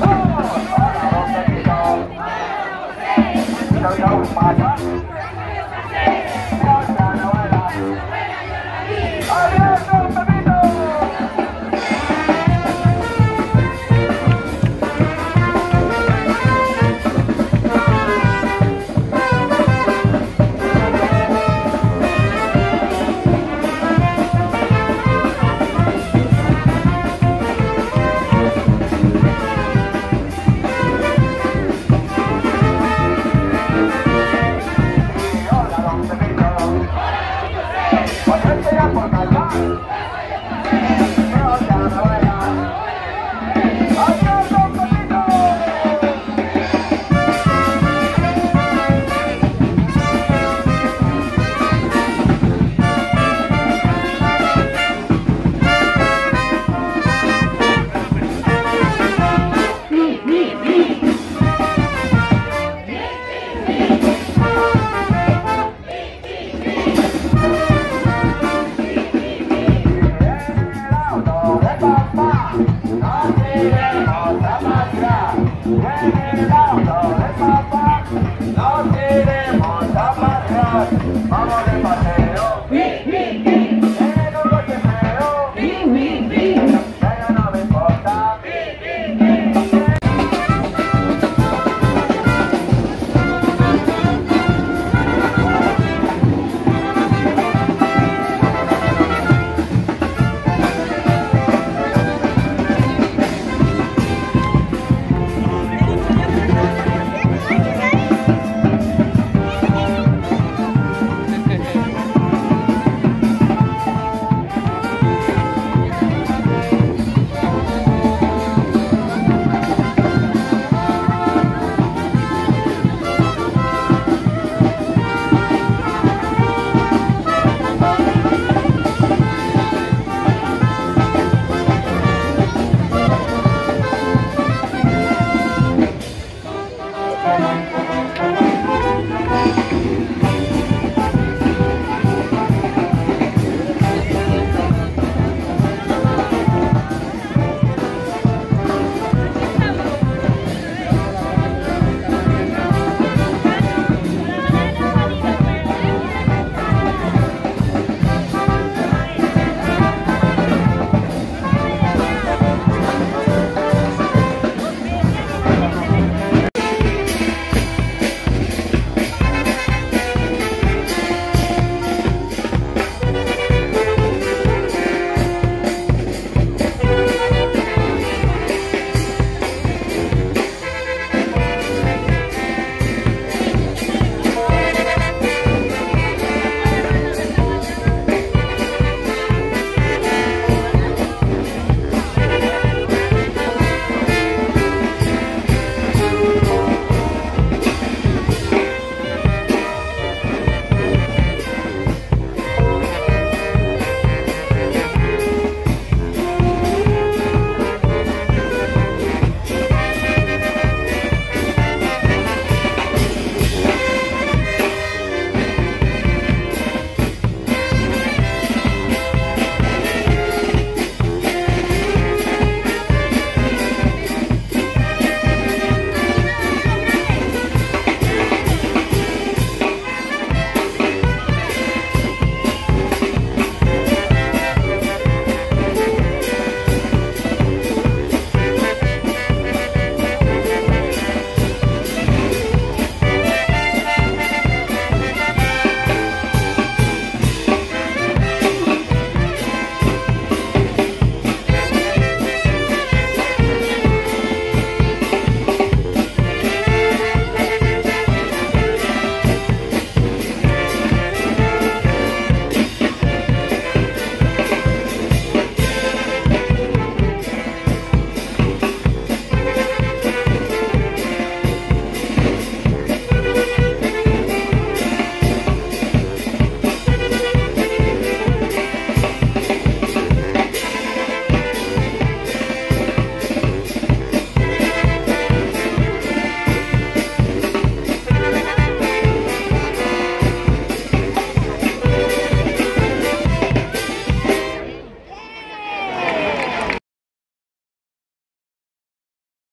二二三四五六七八